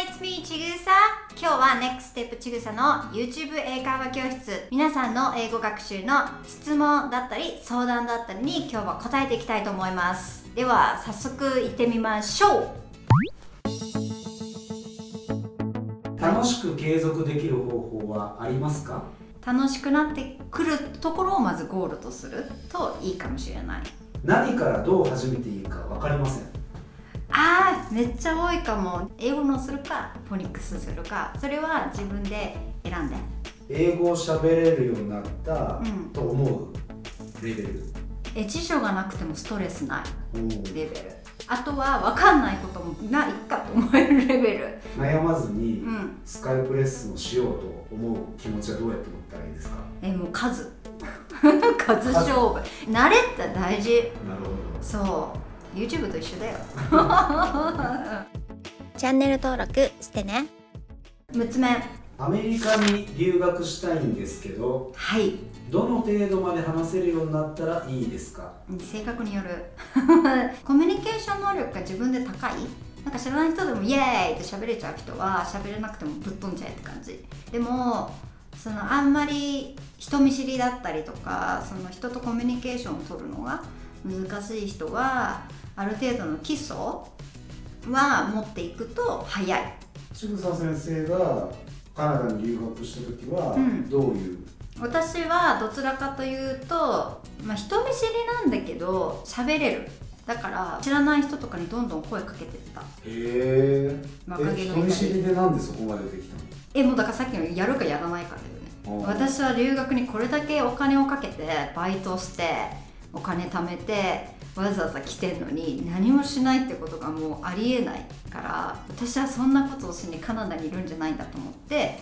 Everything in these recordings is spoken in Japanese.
It's me, ちぐさ。今日は Next Step ちぐさの YouTube 英会話教室。皆さんの英語学習の質問だったり、相談だったりに今日は答えていきたいと思います。では、早速行ってみましょう。楽しく継続できる方法はありますか？楽しくなってくるところをまずゴールとするといいかもしれない。何からどう始めていいか分かりませんめっちゃ多いかも。英語のするかフォニックスするか。それは自分で選んで。英語を喋れるようになったうん。と思うレベル、え辞書がなくてもストレスない。レベル。あとは分かんないこともないかと思えるレベル。悩まずにうん。スカイプレッスンをしようと思う気持ちはどうやって持ったらいいですか？えもう数。数勝負。慣れって大事。なるほど。そう YouTube と一緒だよ。チャンネル登録してね。6つ目。アメリカに留学したいんですけどはい。どの程度まで話せるようになったらいいですか？性格による。コミュニケーション能力が自分で高い？なんか知らない人でもイエーイ!って喋れちゃう人は喋れなくてもぶっ飛んじゃえって感じ。でもそのあんまり人見知りだったりとかその人とコミュニケーションを取るのが難しい人はある程度の基礎は持っていくと早い。ちぐさ先生がカナダに留学した時はうん。どういう、私はどちらかというと、まあ、人見知りなんだけど喋れる。だから知らない人とかにどんどん声かけてった。へえ。若気の至り人見知りでなんでそこまでできたの？えもうだからさっきのやるかやらないかだよね。私は留学にこれだけお金をかけてバイトしてお金貯めてわざわざ来てんのに何もしないってことがもうありえないから私はそんなことをしにカナダにいるんじゃないんだと思って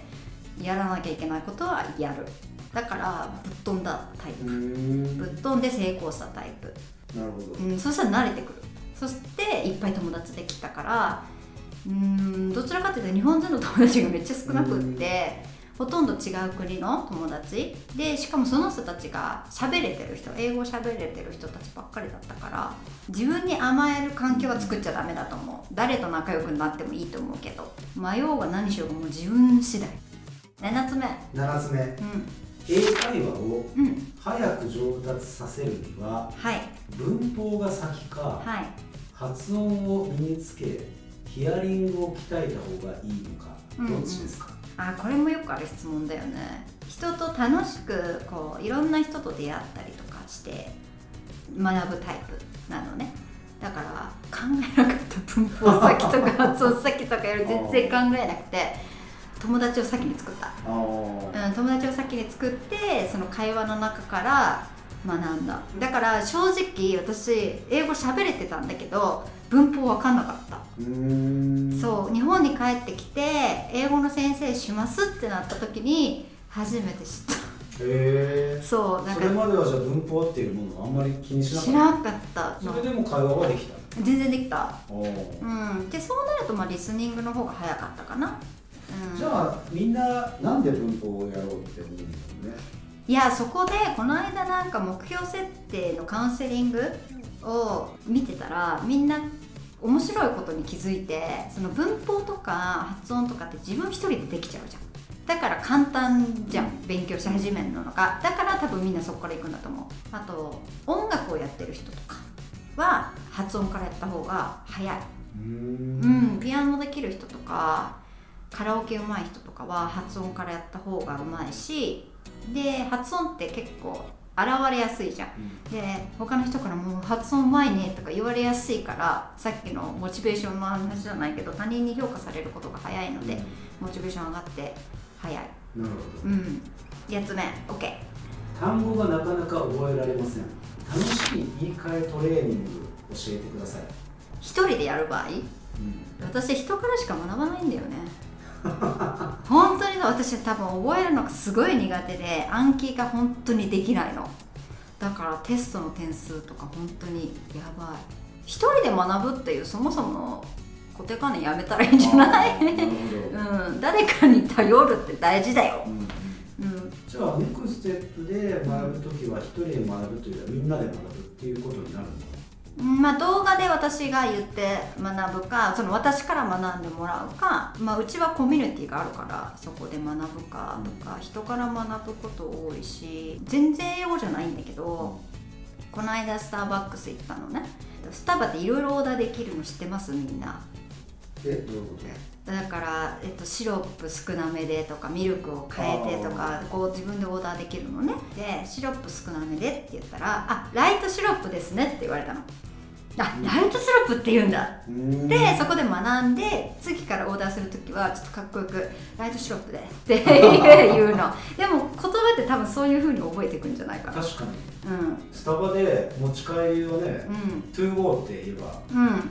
やらなきゃいけないことはやる。だからぶっ飛んだタイプ。ぶっ飛んで成功したタイプ。なるほど。うん、そしたら慣れてくる。そしていっぱい友達できたからうんどちらかというと日本人の友達がめっちゃ少なくってほとんど違う国の友達。でしかもその人たちが喋れてる人英語喋れてる人たちばっかりだったから自分に甘える環境は作っちゃダメだと思う。誰と仲良くなってもいいと思うけど迷おうが何しようがもう自分次第。7つ目。7つ目。うん。英会話をうん。早く上達させるにははい。文法が先かはい。発音を身につけヒアリングを鍛えた方がいいのかうんうん。どっちですか、あこれもよくある質問だよね。人と楽しくこういろんな人と出会ったりとかして学ぶタイプなのね。だから考えなかった文法先とか発音先とかより全然考えなくて友達を先に作った、うん、友達を先に作ってその会話の中から学んだ。だから正直私英語喋れてたんだけど文法分かんなかった。うーん。そう日本に帰ってきて英語の先生しますってなった時に初めて知っへえ。たそうなんそれかまではじゃあ文法っていうものをあんまり気にしなかった？知らなかったそれでも会話はできた？全然できた。うん。でそうなるとまあリスニングの方が早かったかな、うん、じゃあみんななんで文法をやろうって思うんだろうね？いやそこでこの間なんか目標設定のカウンセリングを見てたらみんな面白いことに気づいてその文法とか発音とかって自分一人でできちゃうじゃん。だから簡単じゃん勉強し始めるのが。だから多分みんなそこから行くんだと思う。あと音楽をやってる人とかは発音からやった方が早い。うん。んピアノできる人とかカラオケ上手い人とかは発音からやった方が上手いしで発音って結構現れやすいじゃん。で他の人からもう発音うまいねとか言われやすいからさっきのモチベーションの話じゃないけど他人に評価されることが早いのでモチベーション上がって早い。なるほど。うん。8つ目 OK 単語がなかなか覚えられません。楽しい言い換えトレーニング教えてください、一人でやる場合？私人からしか学ばないんだよね本当に私は多分覚えるのがすごい苦手で暗記が本当にできないの。だからテストの点数とか本当にやばい。一人で学ぶっていうそもそもの固定観念やめたらいいんじゃない？うん。誰かに頼るって大事だよ。うんうん。じゃあネクステップで学ぶときは一人で学ぶというよりはみんなで学ぶっていうことになるんまあ、動画で私が言って学ぶかその私から学んでもらうか、まあ、うちはコミュニティがあるからそこで学ぶかとか人から学ぶこと多いし全然英語じゃないんだけどこの間スターバックス行ったのね。スタバっていろいろオーダーできるの知ってます？みんな。えどういうこと？だから、えっと、シロップ少なめでとかミルクを変えてとかこう自分でオーダーできるのね。でシロップ少なめでって言ったら「あ light syrup ですね」って言われたのあ light syrup って言うんだ。うーん。でそこで学んで次からオーダーする時はちょっとかっこよく「light syrup で」って 言うの。でも言葉って多分そういうふうに覚えていくんじゃないかな。確かに。うん。スタバで持ち帰りをねうん「to go」って言えばうん。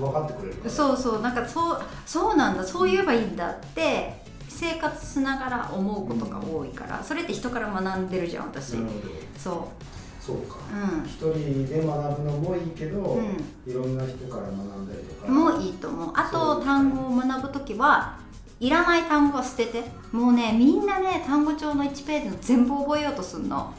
分かってくれるから。そうそう。なんかそうそうなんだ。そう言えばいいんだって生活しながら思うことが多いから、それって人から学んでるじゃん私、なるほどそそうか。う一人で学ぶのもいいけど、ういろんな人から学んだりとか。んもういいと思う。あと単語を学ぶ時はいらない単語は捨てて。もうねみんなね単語帳の1ページの全部覚えようとするの。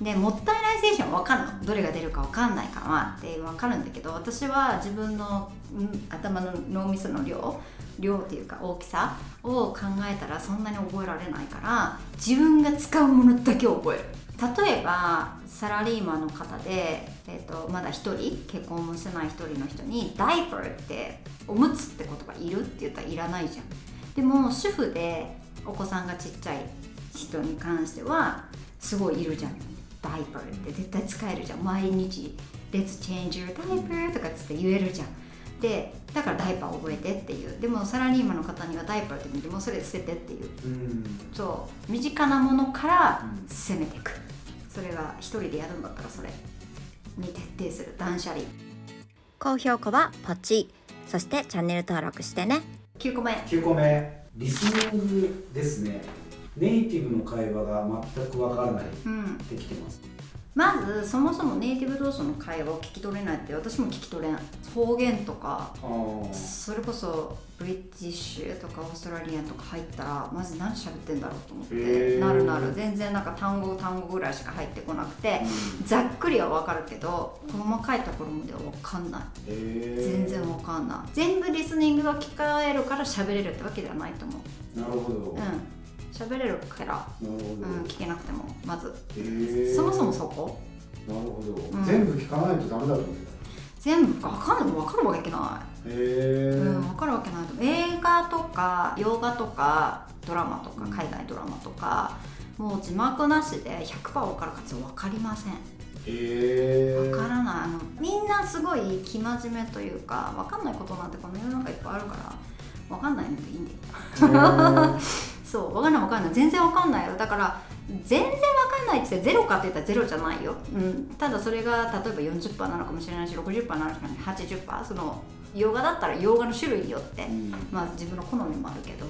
でもったいない精神は分かるの。どれが出るか分かんないからまあって分かるんだけど私は自分の、うん頭の脳みその量量っていうか大きさを考えたらそんなに覚えられないから自分が使うものだけを覚える例えばサラリーマンの方で、えー、とまだ一人結婚もしてない一人の人に「ダイパーっておむつって言葉いる?」って言ったらいらないじゃん。でも主婦でお子さんがちっちゃい人に関してはすごいいるじゃん。ダイパーって絶対使えるじゃん。毎日「Let's change your diaper」とかっつって言えるじゃん。でだからダイパー覚えてっていう。でもサラリーマンの方にはダイパーって見てもうそれ捨ててっていう。うん。そう。身近なものからうん。攻めていくそれが一人でやるんだったらそれに徹底する断捨離。高評価はポチそしてチャンネル登録してね。9個目。9個目。リスニングですね。ネイティブの会話が全くわからない。うん。ってきてますまずそもそもネイティブ同士の会話を聞き取れないって私も聞き取れん方言とかそれこそブリティッシュとかオーストラリアンとか入ったらマジ何喋ってんだろうと思っへてー。なるなる。全然なんか単語単語ぐらいしか入ってこなくてうん。ざっくりは分かるけど細かいところまでは分かんない。全然分かんない。全部リスニングが聞かえるから喋れるってわけではないと思う。なるほど、うん喋れるから、うん、聞けなくてもまず。へー。そもそもそこ？なるほど、うん。全部聞かないとダメだと思って全部分かんない。分かるわけない。たへえ、うん、分かるわけない映画とか洋画とかドラマとかうん。海外ドラマとか、もう字幕なしで100%分かるかつ分かりません。へえ分からない。あのみんなすごい生真面目というか分かんないことなんてこの世の中いっぱいあるから分かんないのでいいんだよ そう分かんない分かんない。全然分かんないよ。だから全然分かんないって言ってゼロかって言ったらゼロじゃないよ、うん、ただそれが例えば40%なのかもしれないし60%なのかもしれない。80%その洋画だったら洋画の種類によってうん。まあ自分の好みもあるけど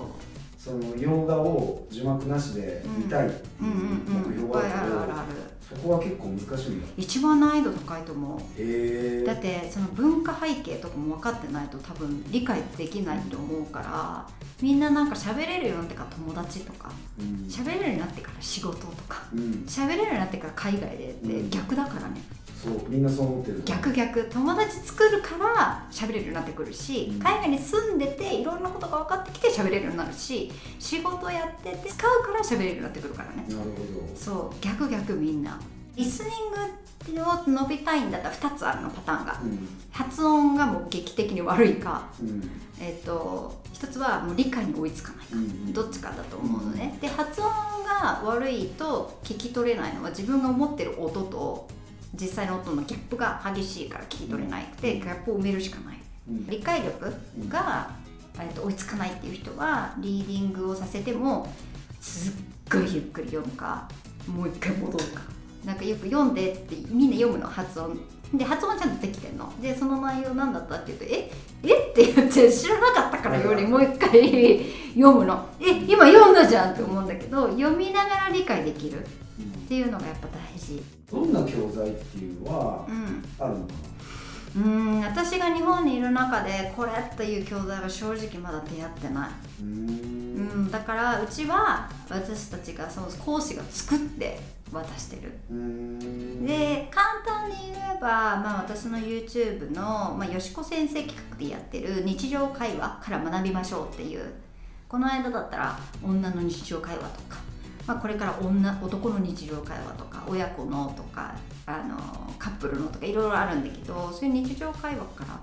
その洋画を字幕なしで見たいってうんうんうんいう目標があるけどあるあるあるそこは結構難しいんだ一番難易度高いと思う。へえ。だってその文化背景とかも分かってないと多分理解できないと思うからみんななんか喋れるようになってから友達とかうん。喋れるようになってから仕事とかうん。喋れるようになってから海外でってうん。逆だからねそうみんなそう思ってる逆逆友達作るから喋れるようになってくるしうん。海外に住んでていろんなことが分かってきて喋れるようになるし仕事やってて使うから喋れるようになってくるからね。なるほど。そう逆逆みんな。リスニングを伸びたいんだったら2つあるのパターンが。うん。発音がもう劇的に悪いか。うん。えっ、と一つはもう理解に追いつかないか、うん。どっちかだと思うのね、で発音が悪いと聞き取れないのは自分が思ってる音と実際の音のギャップが激しいから聞き取れなくて、ギャップを埋めるしかない。うん。理解力が、えっと追いつかないっていう人はリーディングをさせてもすっごいゆっくり読むかもう一回戻るか。なんかよく読んでってみんな読むの発音。で発音はちゃんとできてんの。でその内容何だったって言うと「え？え？って言って知らなかったからよりもう一回 読むの「え？今読んだじゃん」って思うんだけど読みながら理解できるっうんていうのがやっぱ大事。どんな教材っていうのはうん。あるのかうーん。私が日本にいる中でこれっていう教材は正直まだ出会ってない、なうん。ん、だからうちは私たちがその講師が作って渡してる。で簡単に言えば、まあ、私の YouTube の、まあ、よしこ先生企画でやってる日常会話から学びましょうっていう。この間だったら女の日常会話とか、まあ、これから女男の日常会話とか親子のとかあのカップルのとかいろいろあるんだけどそういう日常会話から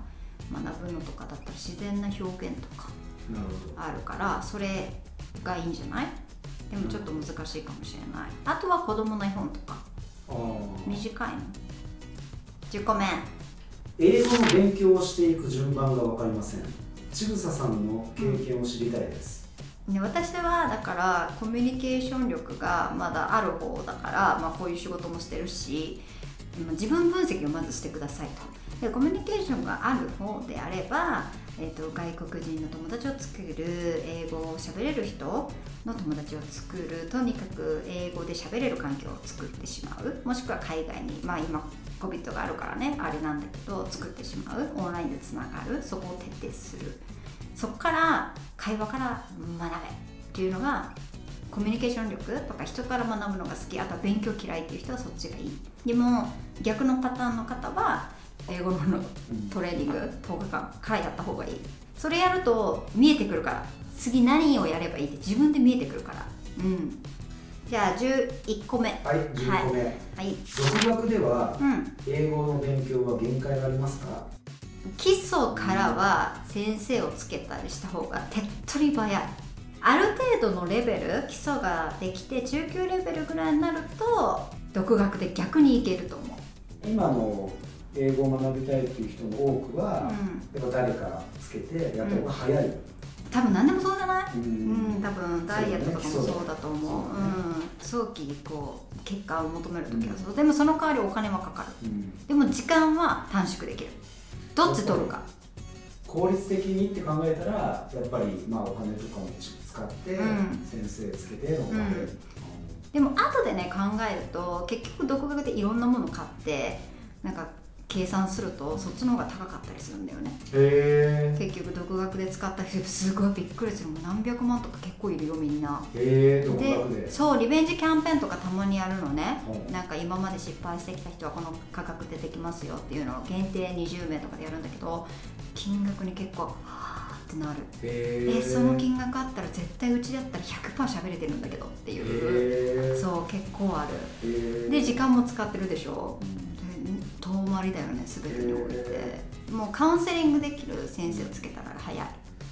学ぶのとかだったら自然な表現とかあるからそれがいいんじゃない？でもちょっと難しいかもしれない。あとは子供の絵本とか。短いの？10個目英語の勉強をしていく順番が分かりません。ちぐささんの経験を知りたいです、ね私はだからコミュニケーション力がまだある方だから、まあ、こういう仕事もしてるし自分分析をまずしてくださいと。でコミュニケーションがある方であれば、えー、と外国人の友達を作る英語を喋れる人の友達を作るとにかく英語で喋れる環境を作ってしまう。もしくは海外にまあ今 COVID があるからねあれなんだけど作ってしまう。オンラインでつながる。そこを徹底する。そこから会話から学べっていうのがコミュニケーション力とか人から学ぶのが好きあとは勉強嫌いっていう人はそっちがいい。でも逆のパターンの方は英語のトレーニング10日間からやった方がいい。それやると見えてくるから。次何をやればいいって自分で見えてくるから。うん。じゃあ11個目。はい10個目、はい。独学ではうん。英語の勉強は限界がありますか？基礎からは先生をつけたりした方が手っ取り早い。ある程度のレベル基礎ができて中級レベルぐらいになると独学で逆にいけると思う。今の英語を学びたいっていう人の多くは、うやっぱ誰かつけてやった方が早い、多分何でもそうじゃない？うん。うん多分ダイエットとかもそうだと思う。ねうん早期こう結果を求める時はそうでもその代わりお金はかかるうんでも時間は短縮できるどっち取るか？効率的にって考えたらやっぱりまあお金とかも使ってうん。先生つけての方が早い、うん。でも後でね考えると結局独学でいろんなもの買ってなんか計算するとそっちの方が高かったりするんだよね。へえ結局独学で使った人すごいびっくりする。もう何百万とか結構いるよみんな。へえ独学で。でそうリベンジキャンペーンとかたまにやるのね、うん。なんか今まで失敗してきた人はこの価格でできますよっていうのを限定20名とかでやるんだけど金額に結構はあってなる。へえその金額あったら絶対うちだったら100%喋れてるんだけどっていう。そう結構ある。で時間も使ってるでしょ。で遠回りだよね全てにおいて。もうカウンセリングできる先生をつけたら早い。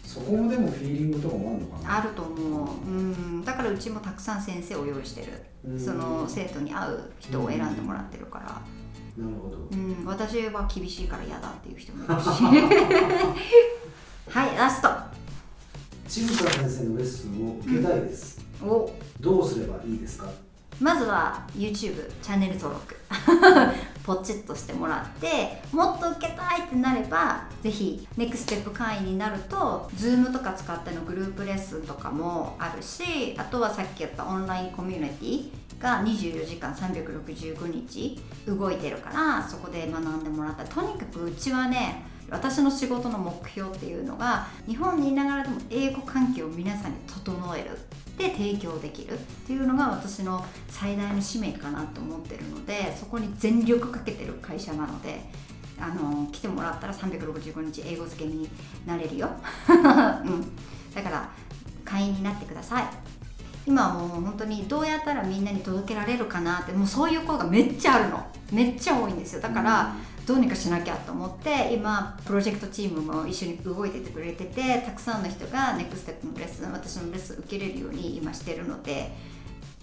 そこもでもフィーリングとかもあるのかな？あると思う。うん。だからうちもたくさん先生を用意してる。うん。その生徒に合う人を選んでもらってるから。なるほど。うん。私は厳しいから嫌だっていう人もいるし。はいラスト。ちぐさ先生のレッスンを受けたいです、お。どうすればいいですか？まずは YouTube チャンネル登録ポチッとしてもらってもっと受けたいってなればぜひネクステップ会員になると Zoom とか使ってのグループレッスンとかもあるしあとはさっき言ったオンラインコミュニティが24時間365日動いてるからそこで学んでもらったとにかくうちはね私の仕事の目標っていうのが日本にいながらでも英語環境を皆さんに整える。で提供できるっていうのが私の最大の使命かなと思ってるのでそこに全力かけてる会社なのであの来てもらったら365日英語漬けになれるよ、うん、だから会員になってください。今はもう本当にどうやったらみんなに届けられるかなってもうそういう声がめっちゃあるの。めっちゃ多いんですよ。だから、どうにかしなきゃと思って今プロジェクトチームも一緒に動いててくれててたくさんの人がネクステップのレッスン私のレッスン受けれるように今してるので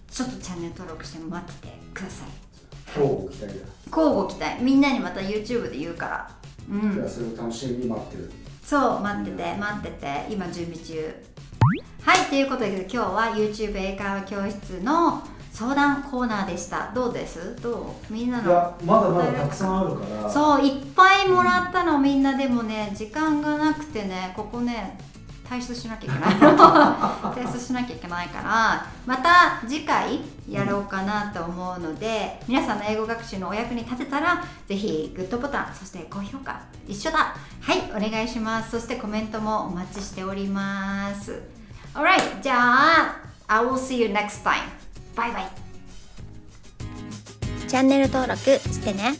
ちょっとチャンネル登録して待っててください。今日ご期待だ、交互期待。みんなにまた YouTube で言うから。うん。じゃあそれを楽しみに待ってる。そう待ってて待ってて今準備中。はいということで今日は YouTube 英会話教室の相談コーナーでした。どうです？どう？みんないのやまだまだたくさんあるから。そういっぱいもらったのみんなでもね時間がなくてねここね退出しなきゃいけない。退出しなきゃいけないからまた次回やろうかなと思うので皆さんの英語学習のお役に立てたらぜひグッドボタンそして高評価一緒だ。はいお願いします。そしてコメントもお待ちしております。Alright じゃあ I will see you next time バイバイ。チャンネル登録してね。